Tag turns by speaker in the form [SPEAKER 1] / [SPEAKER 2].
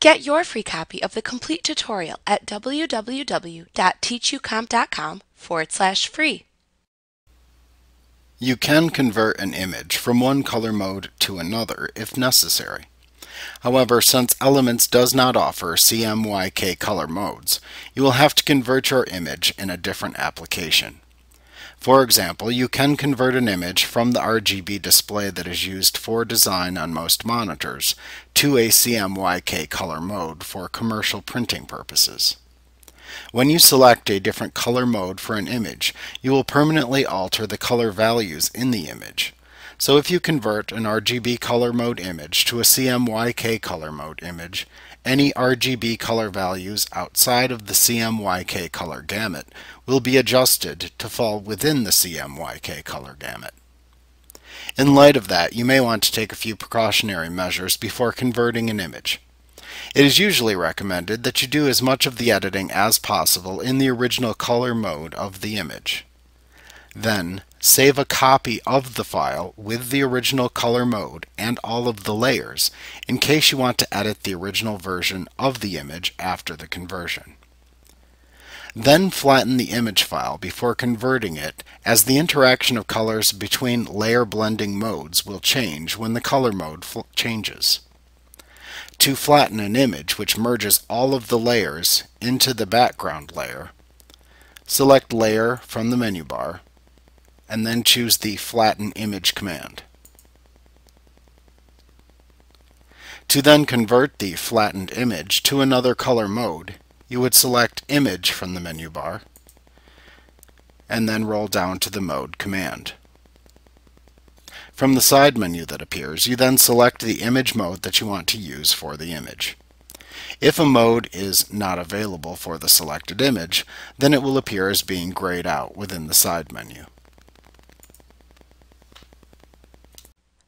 [SPEAKER 1] Get your free copy of the complete tutorial at www.teachucomp.com forward slash free.
[SPEAKER 2] You can convert an image from one color mode to another if necessary. However, since Elements does not offer CMYK color modes, you will have to convert your image in a different application. For example, you can convert an image from the RGB display that is used for design on most monitors to a CMYK color mode for commercial printing purposes. When you select a different color mode for an image, you will permanently alter the color values in the image. So if you convert an RGB color mode image to a CMYK color mode image, any RGB color values outside of the CMYK color gamut will be adjusted to fall within the CMYK color gamut. In light of that, you may want to take a few precautionary measures before converting an image. It is usually recommended that you do as much of the editing as possible in the original color mode of the image. Then, save a copy of the file with the original color mode and all of the layers in case you want to edit the original version of the image after the conversion. Then flatten the image file before converting it as the interaction of colors between layer blending modes will change when the color mode changes. To flatten an image which merges all of the layers into the background layer, select Layer from the menu bar and then choose the Flatten Image command. To then convert the flattened image to another color mode, you would select Image from the menu bar and then roll down to the Mode command. From the side menu that appears, you then select the image mode that you want to use for the image. If a mode is not available for the selected image, then it will appear as being grayed out within the side menu.